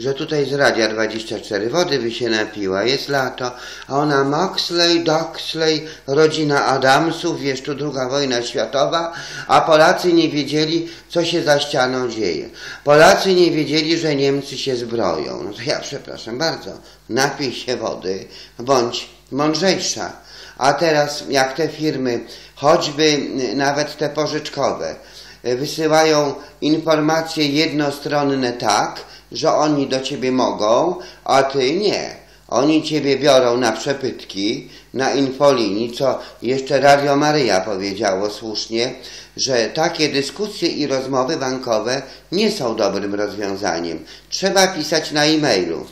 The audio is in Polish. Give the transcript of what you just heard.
że tutaj z Radia 24 wody by się napiła, jest lato, a ona Moxley, Doxley, rodzina Adamsów, wiesz, tu druga wojna światowa, a Polacy nie wiedzieli, co się za ścianą dzieje. Polacy nie wiedzieli, że Niemcy się zbroją. No to ja przepraszam bardzo, napij się wody, bądź mądrzejsza. A teraz jak te firmy, choćby nawet te pożyczkowe, wysyłają informacje jednostronne tak, że oni do ciebie mogą, a ty nie. Oni ciebie biorą na przepytki, na infolinii, co jeszcze Radio Maryja powiedziało słusznie, że takie dyskusje i rozmowy bankowe nie są dobrym rozwiązaniem. Trzeba pisać na e-mailu.